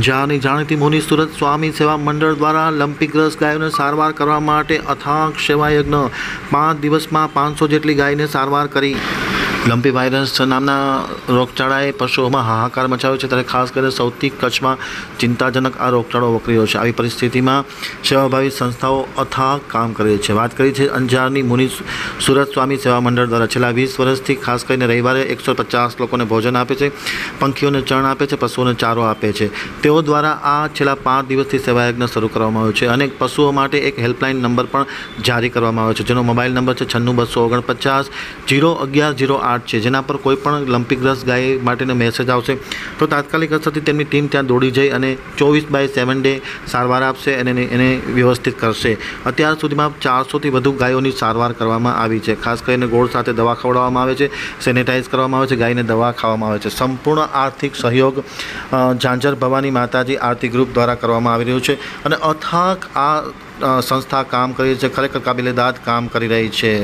અંજારની જાણીતી મુનિ સુરત સ્વામી સેવા મંડળ દ્વારા લંપીગ્રસ્ત ગાયોને સારવાર કરવા માટે અથાક સેવાયજ્ઞ પાંચ દિવસમાં પાંચસો જેટલી ગાયને સારવાર કરી. લંપી વાયરસ નામના રોગચાળાએ પશુઓમાં હાહાકાર મચાવ્યો છે. ત્યારે ખાસ કરીને સૌથી કચ્છમાં ચિંતાજનક આ રોગચાળો વકરી છે. આવી પરિસ્થિતિમાં સેવાભાવી સંસ્થાઓ અથાગ કામ કરે છે. વાત કરી છે અંજારની મુનિ સુરત સ્વામી સેવા મંડળ દ્વારા. છેલ્લા વીસ વર્ષથી ખાસ કરીને રવિવારે એકસો પચાસ લોકોને ભોજન આપે છે, પંખીઓને ચણ આપે છે, પશુઓને ચારો આપે છે. તેઓ દ્વારા આ છેલ્લા પાંચ દિવસથી સેવાયજ્ઞ શરૂ કરવામાં આવ્યો છે. અને પશુઓ માટે એક હેલ્પલાઇન નંબર પણ જારી કરવામાં આવ્યો છે, જેનો મોબાઈલ નંબર છે છન્નું બસો ઓગણપચાસ જીરો અગિયાર જીરો આઠ છે. જેના પર કોઈ પણ લંપીગ્રસ્ત ગાય માટેનો મેસેજ આવશે. તો તાત્કાલિક અસરથી તેમની ટીમ ત્યાં દોડી જઈ અને ચોવીસ બાય સેવન ડે સારવાર આપશે અને એને વ્યવસ્થિત કરશે. અત્યાર સુધીમાં ચારસોથી વધુ ગાયોની સારવાર કરવામાં આવી છે. ખાસ કરીને ગોળ સાથે દવા ખવડાવવામાં આવે છે સેનેટાઈઝ કરવામાં આવે છે, ગાયને દવા ખાવામાં આવે છે. સંપૂર્ણ આર્થિક સહયોગ ઝાંઝર ભવાની માતાજી આરતી ગ્રુપ દ્વારા કરવામાં આવી રહ્યું છે અને અથાક આ સંસ્થા કામ કરી છે. ખરેખર કાબિલેદાદ કામ કરી રહી છે.